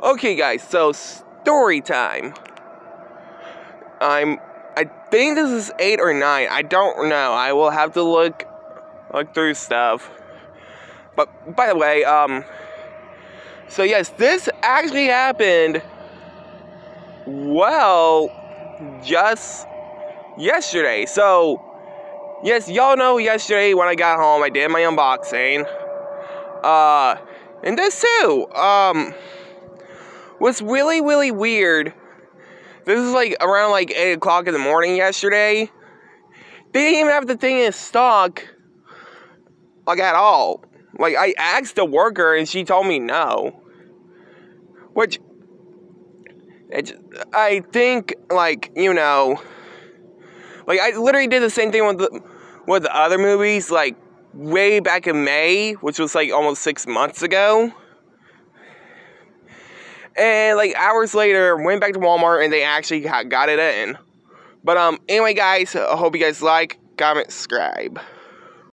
Okay, guys, so story time. I'm. I think this is eight or nine. I don't know. I will have to look look through stuff. But by the way, um. So yes, this actually happened. Well, just yesterday. So yes, y'all know yesterday when I got home, I did my unboxing. Uh, and this too. Um What's really, really weird, this is like around like 8 o'clock in the morning yesterday. They didn't even have the thing in stock, like at all. Like, I asked the worker and she told me no. Which, it, I think, like, you know, like, I literally did the same thing with the, with the other movies, like, way back in May, which was like almost six months ago. And like hours later, went back to Walmart and they actually got it in. But um, anyway, guys, I hope you guys like, comment, subscribe.